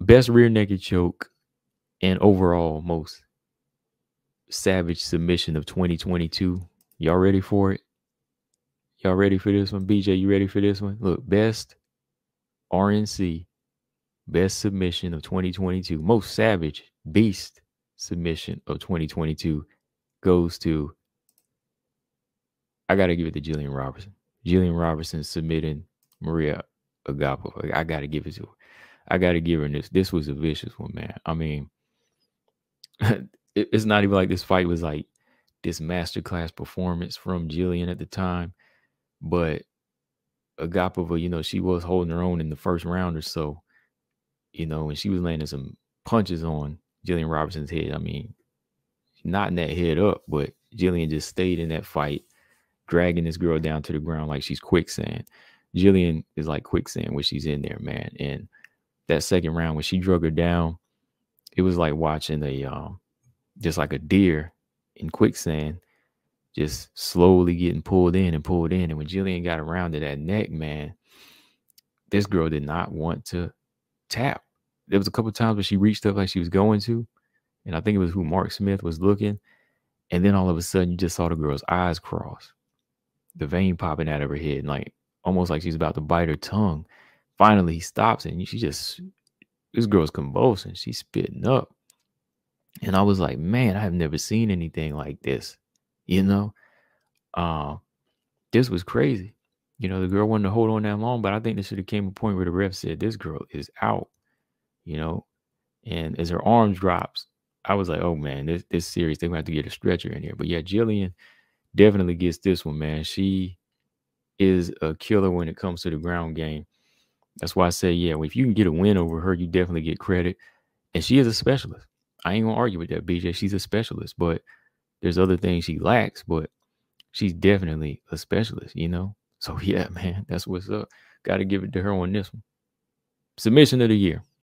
best rear naked choke and overall most savage submission of 2022. Y'all ready for it? Y'all ready for this one? BJ, you ready for this one? Look, best RNC, best submission of 2022, most savage beast submission of 2022 goes to I gotta give it to Gillian Robertson. Gillian Robertson submitting Mariya Agapova. I gotta give it to her. I gotta give her this. This was a vicious one, man. I mean, it's not even like this fight was like this masterclass performance from Gillian at the time, but Agapova, you know, she was holding her own in the first round or so, you know, and she was landing some punches on Gillian Robertson's head. I mean, not in that head up, but Gillian just stayed in that fight, dragging this girl down to the ground like she's quicksand. Gillian is like quicksand when she's in there, man. And that second round, when she drug her down, it was like watching a um just like a deer in quicksand, just slowly getting pulled in and pulled in. And when Gillian got around to that neck, man, this girl did not want to tap. There was a couple times where she reached up like she was going to, and I think it was who Mark Smith was looking. And then all of a sudden, you just saw the girl's eyes cross, the vein popping out of her head, like almost like she's about to bite her tongue. Finally, he stops and she just, this girl's convulsing. She's spitting up. And I was like, man, I have never seen anything like this. You know, uh, this was crazy. You know, the girl wanted to hold on that long, but I think there should have came a point where the ref said, this girl is out, you know, and as her arms drops, I was like, oh man, this this serious. They're gonna have to get a stretcher in here. But yeah, Gillian definitely gets this one, man. She is a killer when it comes to the ground game. That's why I say, yeah, if you can get a win over her, you definitely get credit. And she is a specialist. I ain't gonna argue with that, BJ. She's a specialist, but there's other things she lacks, but she's definitely a specialist, you know? So yeah, man, that's what's up. Gotta give it to her on this one. Submission of the year.